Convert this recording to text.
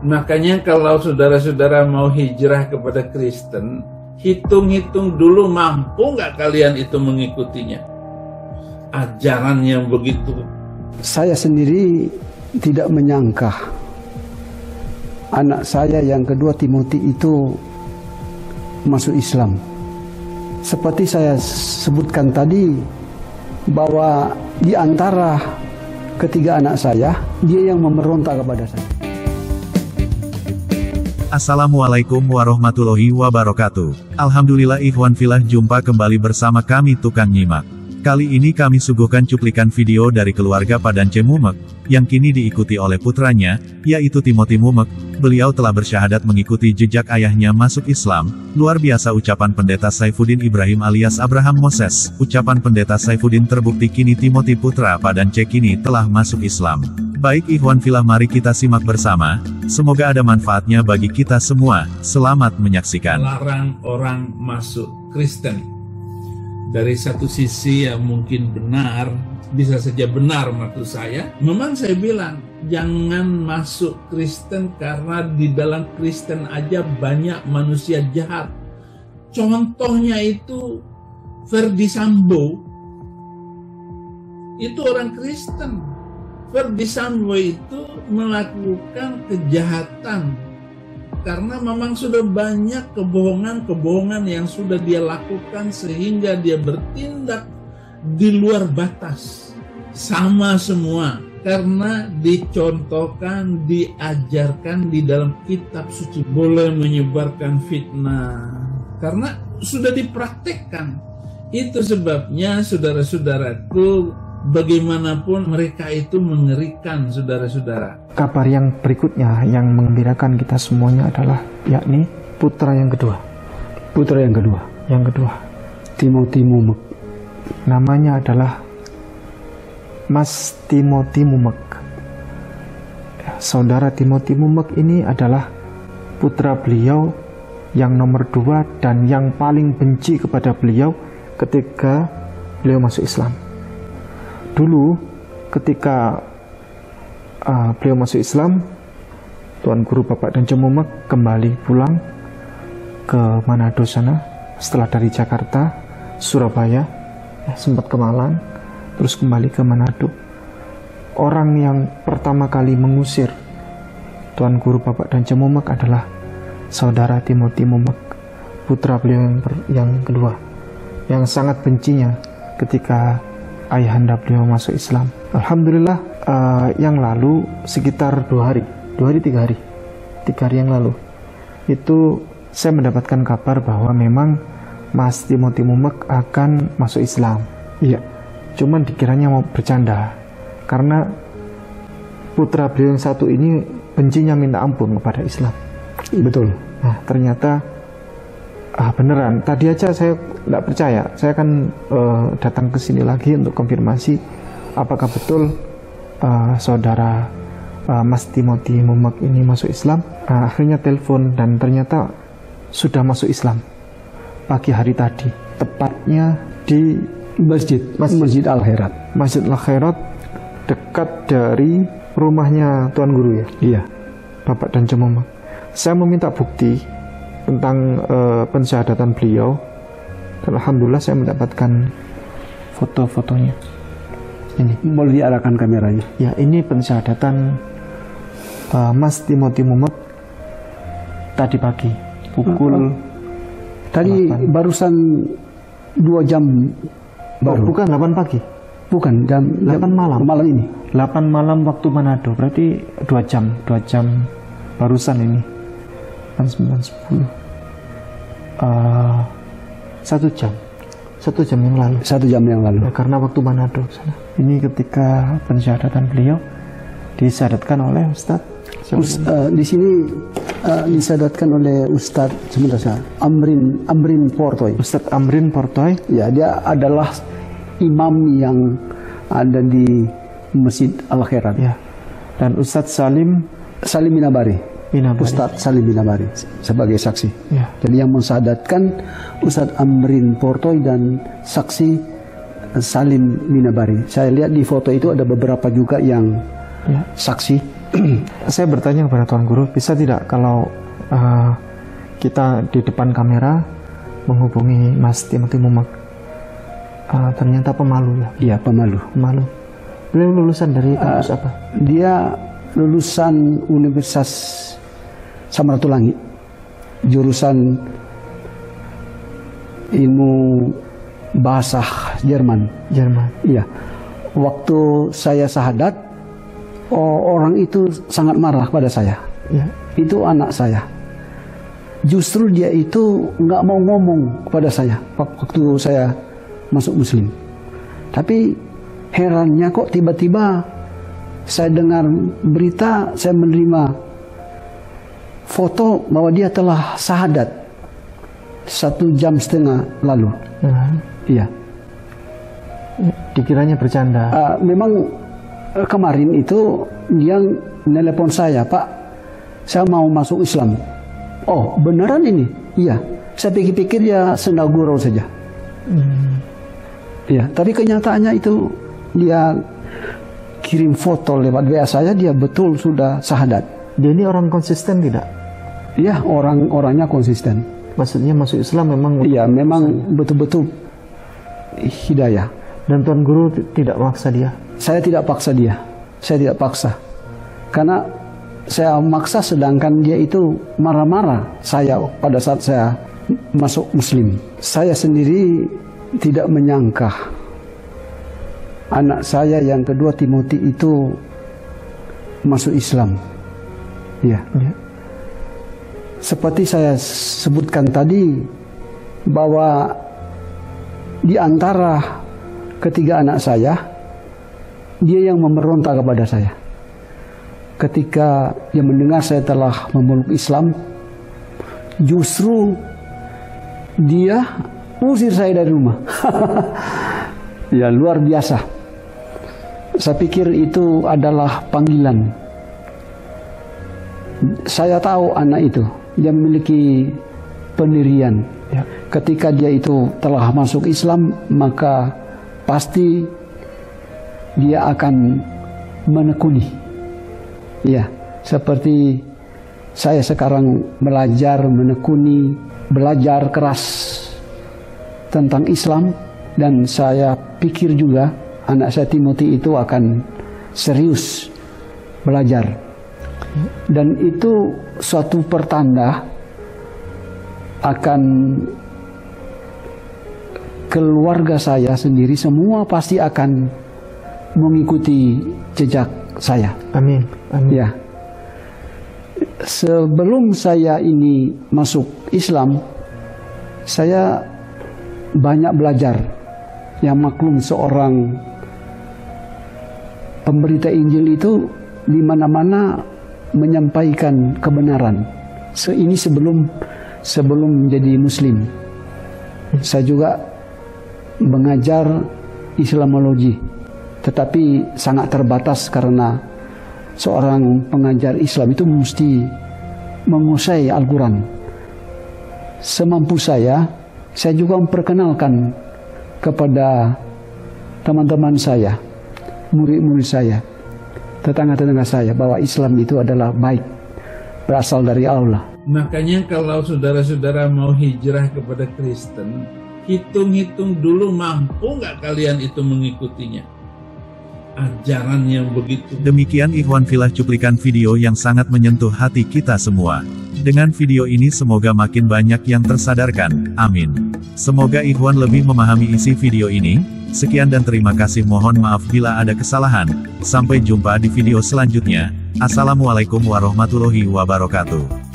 Makanya kalau saudara-saudara mau hijrah kepada Kristen, hitung-hitung dulu mampu nggak kalian itu mengikutinya. Ajaran yang begitu. Saya sendiri tidak menyangka anak saya yang kedua Timothy itu masuk Islam. Seperti saya sebutkan tadi bahwa di antara ketiga anak saya, dia yang memerontak kepada saya. Assalamualaikum warahmatullahi wabarakatuh. Alhamdulillah Ikhwan Filah jumpa kembali bersama kami Tukang Nyimak. Kali ini kami suguhkan cuplikan video dari keluarga Padance Mumek, yang kini diikuti oleh putranya, yaitu Timothy Mumek. Beliau telah bersyahadat mengikuti jejak ayahnya masuk Islam. Luar biasa ucapan pendeta Saifuddin Ibrahim alias Abraham Moses. Ucapan pendeta Saifuddin terbukti kini Timothy putra Padance kini telah masuk Islam. Baik Ikhwan Filah mari kita simak bersama, semoga ada manfaatnya bagi kita semua, selamat menyaksikan. Larang orang masuk Kristen. Dari satu sisi yang mungkin benar, bisa saja benar maksud saya. Memang saya bilang, jangan masuk Kristen karena di dalam Kristen aja banyak manusia jahat. Contohnya itu Ferdi Sambo. Itu orang Kristen. Ferdi Sambo itu melakukan kejahatan karena memang sudah banyak kebohongan-kebohongan yang sudah dia lakukan sehingga dia bertindak di luar batas. Sama semua karena dicontohkan, diajarkan di dalam kitab suci boleh menyebarkan fitnah karena sudah dipraktekkan. Itu sebabnya saudara-saudaraku bagaimanapun mereka itu mengerikan saudara-saudara. Kabar yang berikutnya yang mengembirakan kita semuanya adalah yakni putra yang kedua. Putra yang kedua, Yang kedua, Timothy Mumek. namanya adalah Mas Timothy Mumek. Ya, Saudara Timothy Mumek ini adalah putra beliau yang nomor dua dan yang paling benci kepada beliau ketika beliau masuk Islam. Dulu ketika uh, beliau masuk Islam, Tuan Guru Bapak dan Cemumek kembali pulang ke Manado sana setelah dari Jakarta, Surabaya, ya, sempat ke Malang, terus kembali ke Manado. Orang yang pertama kali mengusir Tuan Guru Bapak dan Cemumek adalah saudara Timothy Mumek, putra beliau yang, yang kedua, yang sangat bencinya ketika ayahanda beliau masuk Islam. Alhamdulillah eh, yang lalu sekitar dua hari, dua hari tiga hari, tiga hari yang lalu itu saya mendapatkan kabar bahwa memang Mas Timothy Mumek akan masuk Islam. Iya, cuman dikiranya mau bercanda karena putra beliau yang satu ini bencinya minta ampun kepada Islam. Betul. Nah, ternyata ah beneran. Tadi aja saya nggak percaya. Saya kan eh, datang ke sini lagi untuk konfirmasi apakah betul eh, saudara eh, Mas Timothy Mumek ini masuk Islam. Ah, akhirnya telepon dan ternyata sudah masuk Islam pagi hari tadi. Tepatnya di Masjid, Masjid, Al Khairat. Masjid Al Khairat dekat dari rumahnya Tuan Guru ya. Iya. Bapak dan Cemumek. Saya meminta bukti tentang eh, pensyahadatan beliau dan alhamdulillah saya mendapatkan foto-fotonya. Ini. Boleh diarahkan kameranya. Ya, ini pensyahadatan eh, Mas Timothy Mumet tadi pagi pukul Tadi Delapan. barusan dua jam Oh, baru. bukan 8 pagi. Bukan jam, jam 8 malam. Malam ini. 8 malam waktu Manado. Berarti 2 jam, 2 jam barusan ini. Kan 9 10. Eh, satu jam. Satu jam yang lalu. Satu jam yang lalu. Ya, karena waktu Manado sana. Ini ketika pensyahadatan beliau disyahadatkan oleh Ustadz siapa Us- namanya? eh, di sini eh, disadatkan oleh Ustadz sebentar saya Amrin Amrin Portoy. Ustadz Amrin Portoy Ya, dia adalah imam yang ada di Masjid Al Khairat. ya dan Ustadz Salim Salim Minabari. Minabari. Ustadz Salim Minabari sebagai saksi. ya Jadi yang mensadatkan Ustadz Amrin Portoy dan saksi Salim Minabari. Saya lihat di foto itu ada beberapa juga yang ya saksi Saya bertanya kepada Tuan Guru, bisa tidak kalau uh, kita di depan kamera menghubungi Mas Timothy Mumak? Uh, ternyata pemalu ya? Iya, pemalu. Pemalu. Beliau lulusan dari kampus apa? Dia lulusan Universitas Samratulangi, jurusan ilmu bahasa Jerman. Jerman. Iya. Waktu saya sahadat, orang itu sangat marah pada saya. Ya. Itu anak saya. Justru dia itu nggak mau ngomong kepada saya waktu saya masuk Muslim. Tapi herannya kok tiba-tiba saya dengar berita, saya menerima foto bahwa dia telah sahadat satu jam setengah lalu. Hmm. Iya. Dikiranya bercanda. Uh, memang uh, kemarin itu dia nelpon saya, Pak, saya mau masuk Islam. Oh, beneran ini? Iya. Saya pikir-pikir dia senda gurau saja. Hmm. Iya, tapi kenyataannya itu dia kirim foto lewat WA saya, dia betul sudah sahadat. Dia ini orang konsisten tidak? Iya, orang-orangnya konsisten. Maksudnya masuk Islam memang Iya, memang betul-betul hidayah. dan Tuan Guru tidak memaksa dia. Saya tidak paksa dia. Saya tidak paksa. Karena saya maksa sedangkan dia itu marah-marah saya pada saat saya masuk muslim. Saya sendiri tidak menyangka anak saya yang kedua Timothy itu masuk Islam. Ya. Ya. Seperti saya sebutkan tadi bahwa di antara ketiga anak saya dia yang memberontak kepada saya. Ketika dia mendengar saya telah memeluk Islam, justru dia usir saya dari rumah. ya luar biasa. Saya pikir itu adalah panggilan. Saya tahu anak itu dia memiliki pendirian. Ya. Ketika dia itu telah masuk Islam, maka pasti dia akan menekuni. Ya, seperti saya sekarang belajar menekuni, belajar keras tentang Islam dan saya pikir juga anak saya Timothy itu akan serius belajar. Dan itu suatu pertanda akan keluarga saya sendiri semua pasti akan mengikuti jejak saya. Amin. Amin. Ya. Sebelum saya ini masuk Islam, saya banyak belajar. Yang maklum seorang pemberita Injil itu di mana-mana menyampaikan kebenaran. Se ini sebelum sebelum menjadi muslim. Saya juga mengajar Islamologi, tetapi sangat terbatas karena seorang pengajar Islam itu mesti menguasai Al-Quran. Semampu saya, saya juga memperkenalkan kepada teman-teman saya, murid-murid saya, tetangga-tetangga saya bahwa Islam itu adalah baik, berasal dari Allah. Makanya kalau saudara-saudara mau hijrah kepada Kristen, hitung-hitung dulu mampu nggak kalian itu mengikutinya. Ajaran yang begitu Demikian Ikhwan Filah cuplikan video yang sangat menyentuh hati kita semua. Dengan video ini semoga makin banyak yang tersadarkan, amin. Semoga Ikhwan lebih memahami isi video ini. Sekian dan terima kasih mohon maaf bila ada kesalahan. Sampai jumpa di video selanjutnya. Assalamualaikum warahmatullahi wabarakatuh.